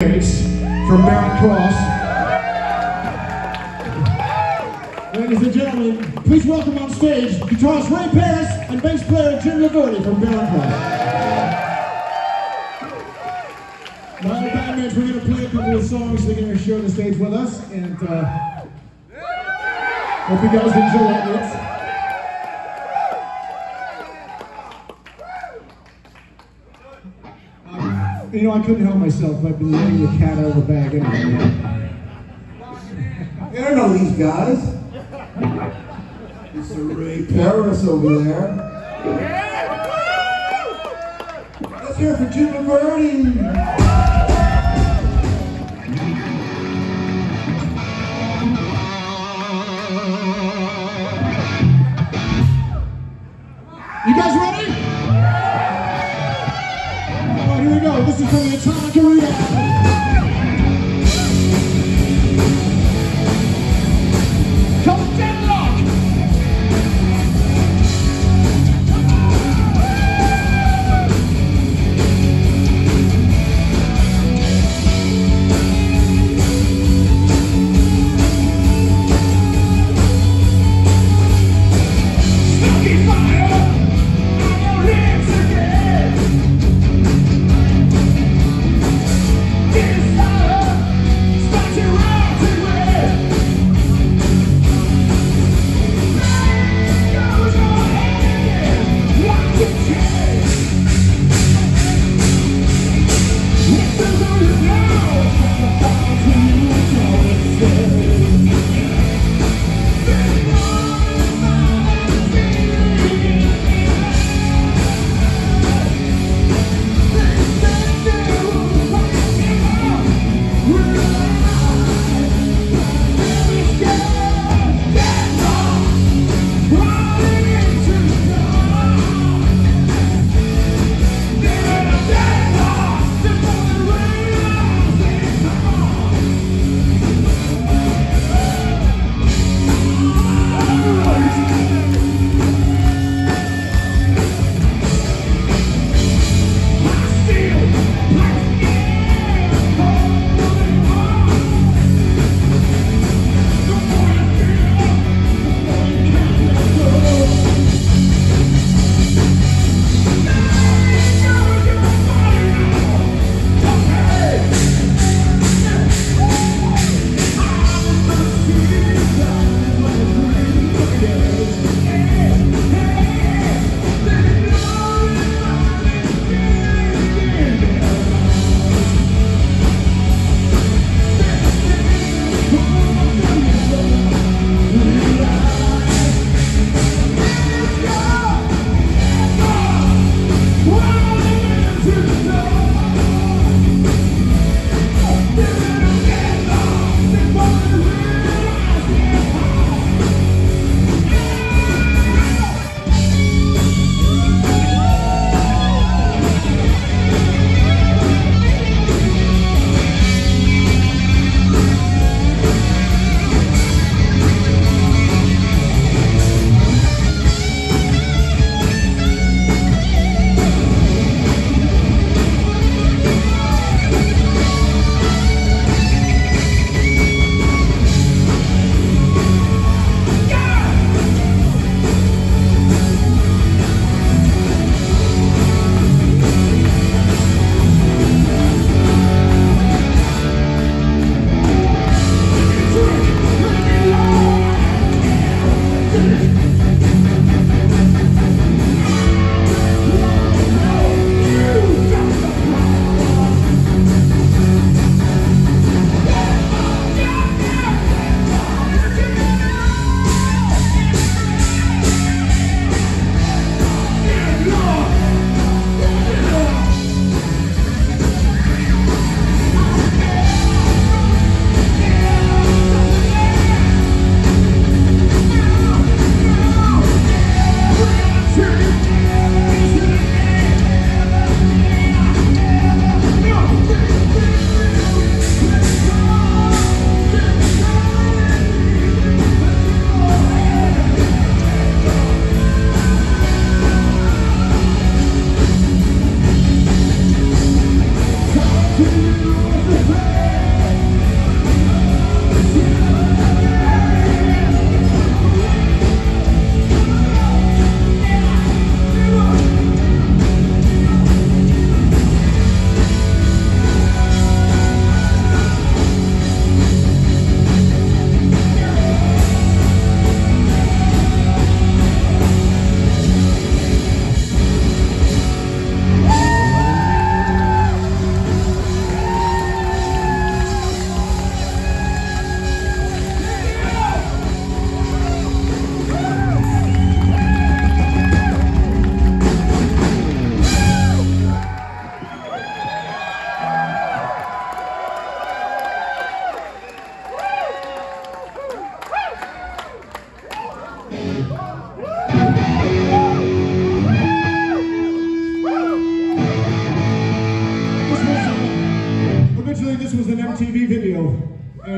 from Barren Cross. Ladies and gentlemen, please welcome on stage guitarist Ray Parris and bass player Jim LaVerde from Barren Cross. My other bandmates, we're going to play a couple of songs. They're going to share the stage with us, and uh, hope you guys enjoy it. You know, I couldn't help myself. I've been letting the cat out of the bag anyway. Don't know these guys. It's Mr. Ray Parris over there. Let's hear it for Jim LaVerde.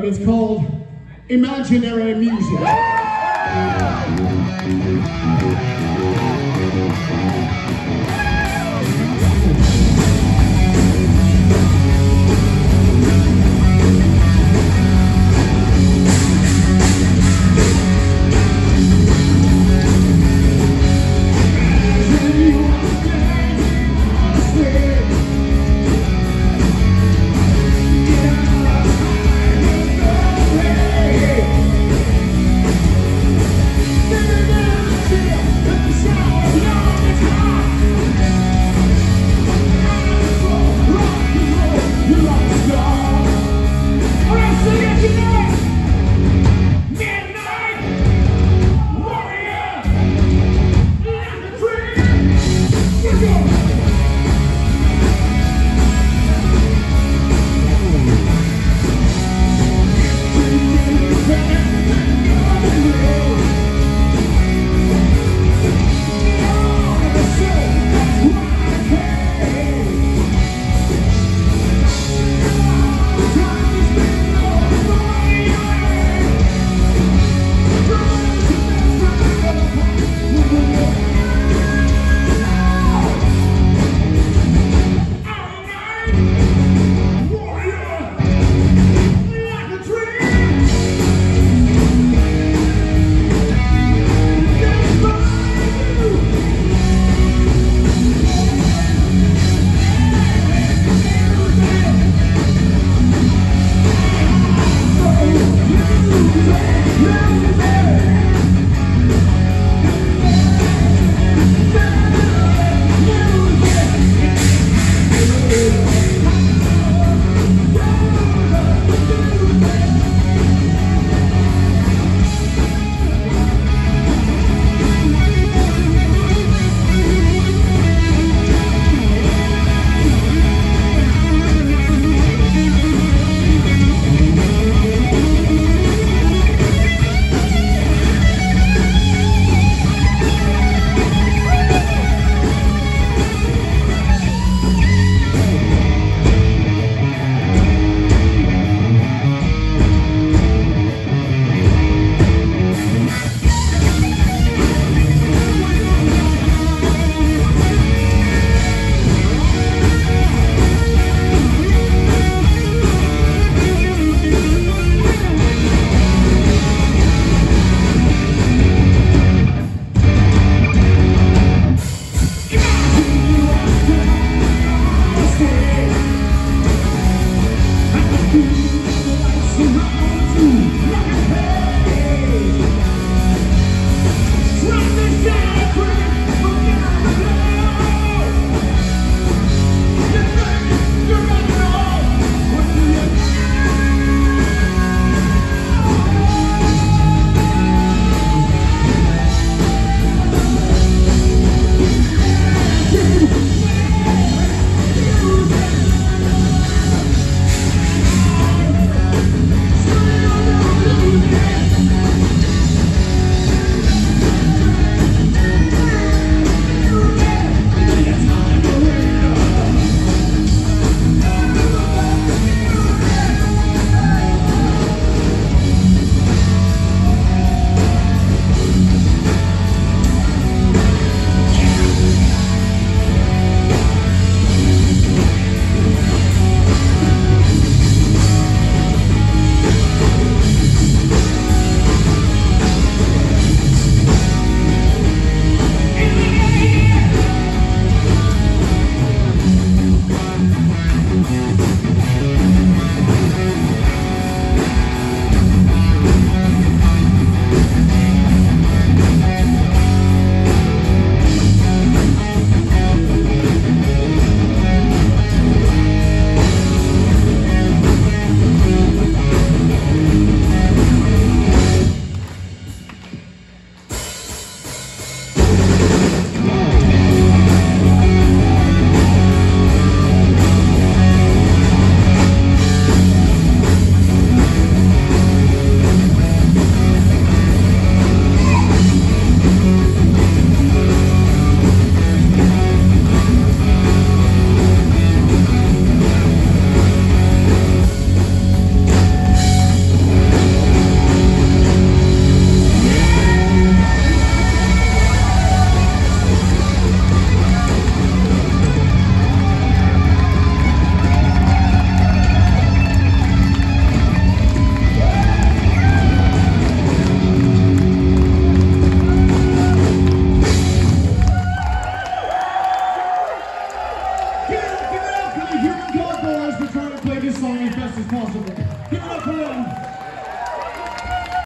And it's called Imaginary Music. Amen.